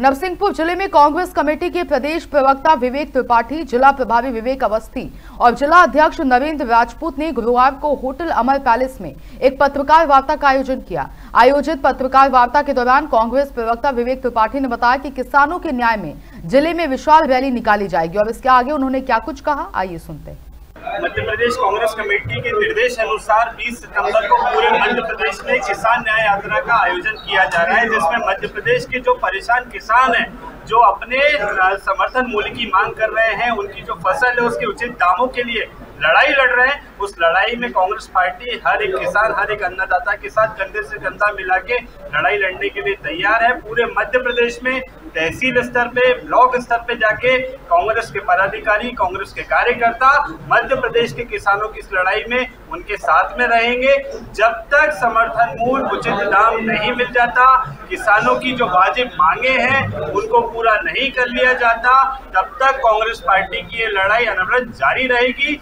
नरसिंहपुर ज़िले में कांग्रेस कमेटी के प्रदेश प्रवक्ता विवेक त्रिपाठी, जिला प्रभारी विवेक अवस्थी और जिला अध्यक्ष नरेंद्र राजपूत ने गुरुवार को होटल अमर पैलेस में एक पत्रकार वार्ता का आयोजन किया। आयोजित पत्रकार वार्ता के दौरान कांग्रेस प्रवक्ता विवेक त्रिपाठी ने बताया कि किसानों के न्याय में ज़िले में विशाल रैली निकाली जाएगी और इसके आगे उन्होंने क्या कुछ कहा, आइए सुनते मध्य प्रदेश कांग्रेस कमेटी के निर्देश अनुसार 20 सितंबर को पूरे में किसान न्याय यात्रा का आयोजन किया जा रहा है, जिसमें मध्य प्रदेश के जो परेशान किसान हैं, जो अपने समर्थन मूल्य की मांग कर रहे हैं, उनकी जो फ़सल है, उसके उचित दामों के लिए लड़ाई लड़ रहे हैं। उस लड़ाई में कांग्रेस पार्टी हर एक किसान, हर एक अन्नदाता के साथ कंधे से कंधा मिला के लड़ाई लड़ने के लिए तैयार है। पूरे मध्य प्रदेश में तहसील स्तर पे, ब्लॉक स्तर पे जाके कांग्रेस के पदाधिकारी, कांग्रेस के कार्यकर्ता, मध्य प्रदेश के किसानों की इस लड़ाई में उनके साथ में रहेंगे। जब तक समर्थन मूल्य उचित दाम नहीं मिल जाता, किसानों की जो वाजिब मांगे हैं, उनको पूरा नहीं कर लिया जाता, तब तक कांग्रेस पार्टी की ये लड़ाई अनवरत जारी रहेगी।